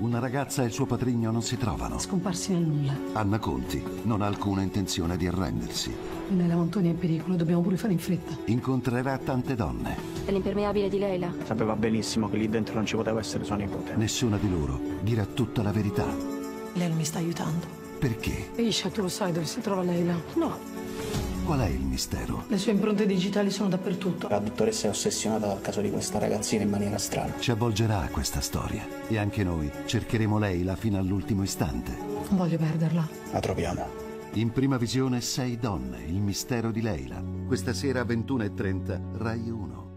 Una ragazza e il suo patrigno non si trovano. Scomparsi nel nulla. Anna Conti non ha alcuna intenzione di arrendersi. Nella Montoni è in pericolo, dobbiamo pure fare in fretta. Incontrerà tante donne. È l'impermeabile di Leila. Sapeva benissimo che lì dentro non ci poteva essere sua nipote. Nessuna di loro dirà tutta la verità. Lei non mi sta aiutando. Perché? Isha, tu lo sai dove si trova Leila? No. Qual è il mistero? Le sue impronte digitali sono dappertutto. La dottoressa è ossessionata dal caso di questa ragazzina in maniera strana. Ci avvolgerà questa storia. E anche noi cercheremo Leila fino all'ultimo istante. Non voglio perderla. La troviamo. In prima visione Sei donne, il mistero di Leila. Questa sera 21.30, Rai 1.